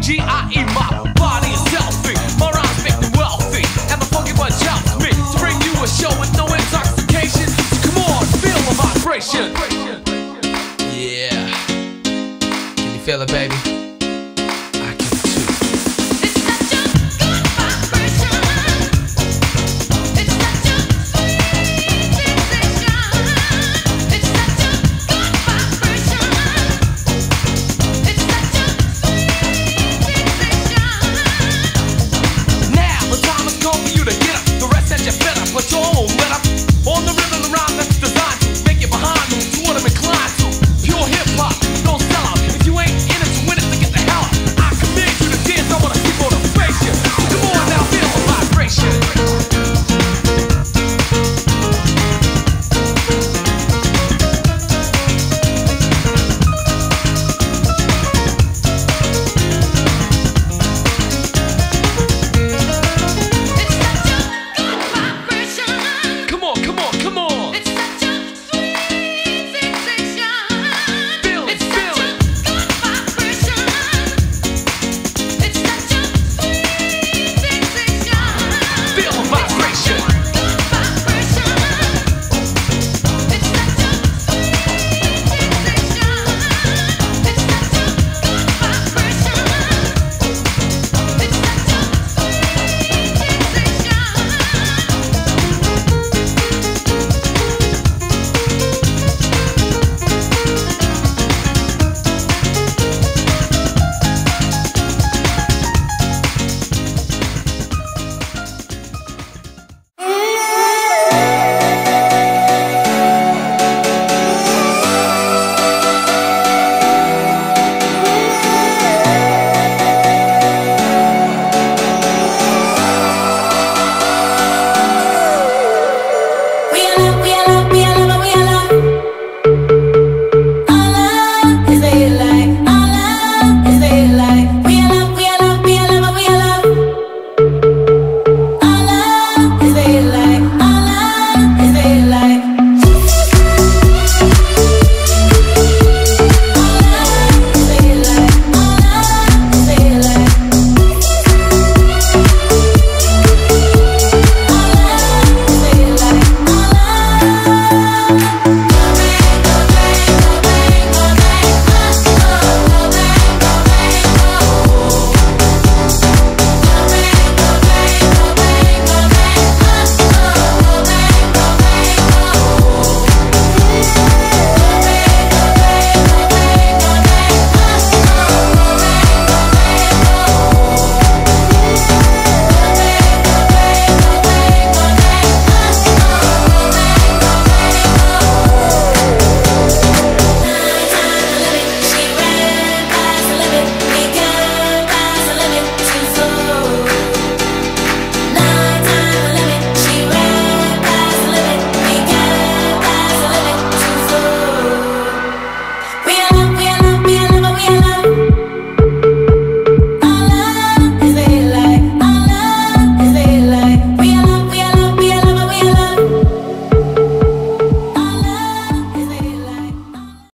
G.I.E. My body is healthy. My rhymes make me wealthy. And the funky bunch helps me to bring you a show with no intoxication. So come on, feel the vibration. Yeah. Can you feel it, baby?